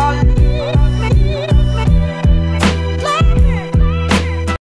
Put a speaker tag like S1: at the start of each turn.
S1: all